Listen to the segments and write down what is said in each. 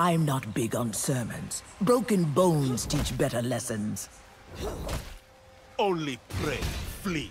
I'm not big on sermons. Broken bones teach better lessons. Only pray, flee.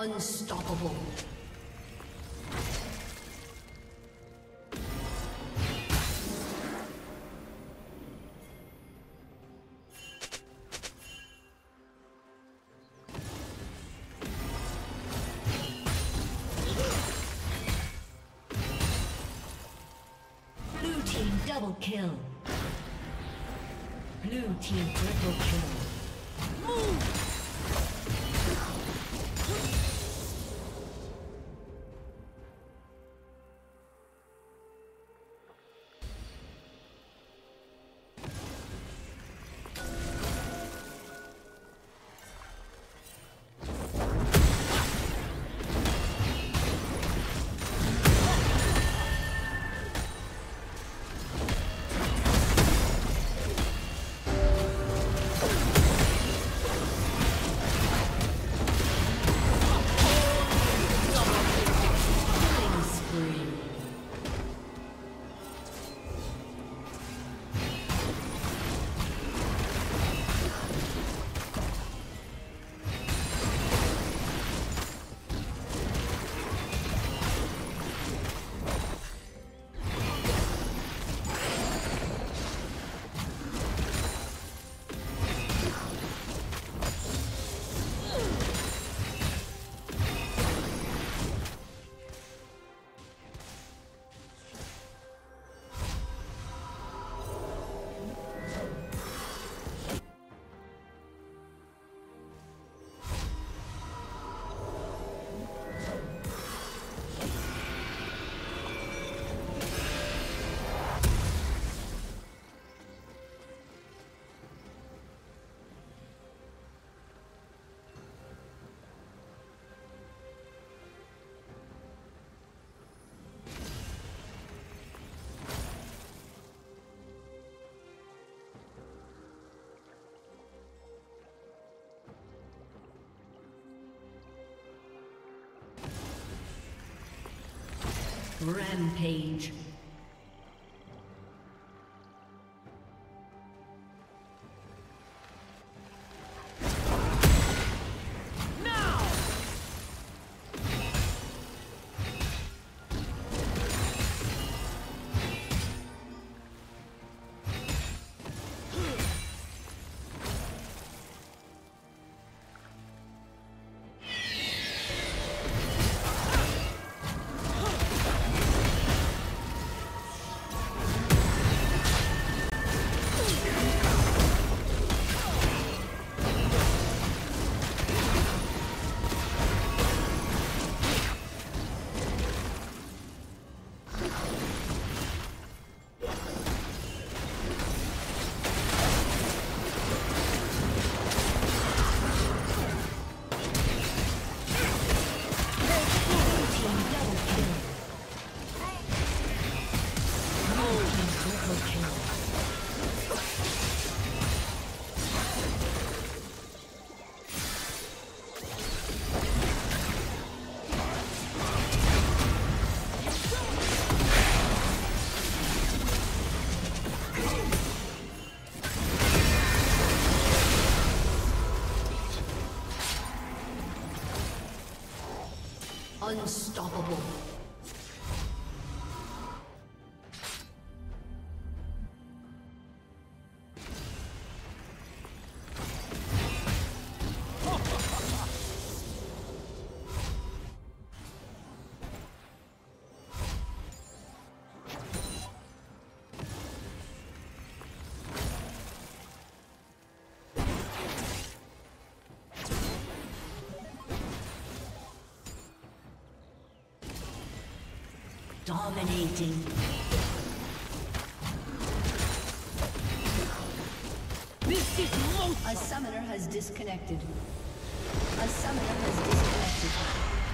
Unstoppable. Rampage. Unstoppable. Dominating. This is most. A summoner has disconnected. A summoner has disconnected.